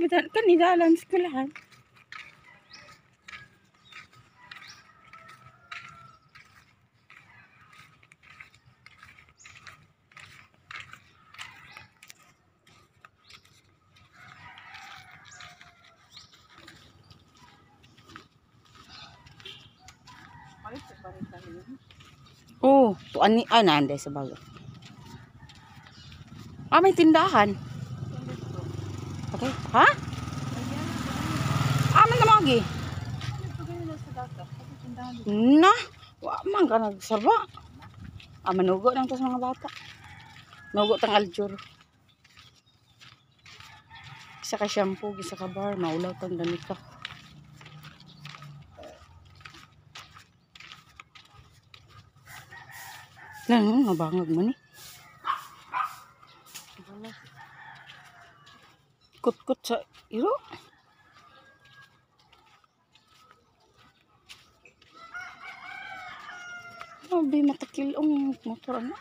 betul kan ni dalam sekolah. Oh, tu ani ana ande sebab. Ame tindahan. Ha? Ah, man namagi. Na, wa man ka nagsarba. Ah, manugo lang to sa mga bata. Manugo tang aljur. Isa ka shampoo, isa ka bar, maulaw tang damit ka. Lang, mabangag mo ni. kut kut sa iro. Ano oh, matakil ang motor ano?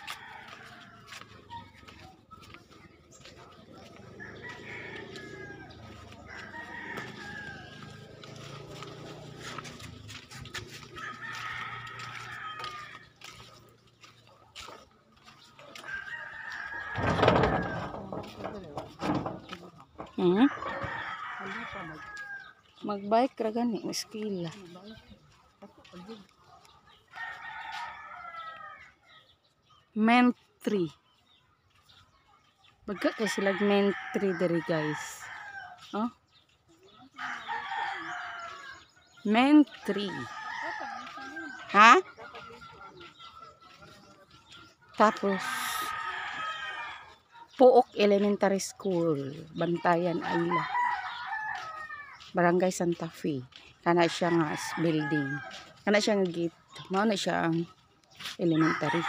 Thank you. Hmm? Magbike ra gani, maskila. Mentry. Bagka kay sila mentry diri guys. Oh? Mentry. Ha? Tapos Puok Elementary School, Bantayan Ayla. Barangay Santa Fe. Kana siya nga building. Kana siya nga gate. Mao na siya ang elementary.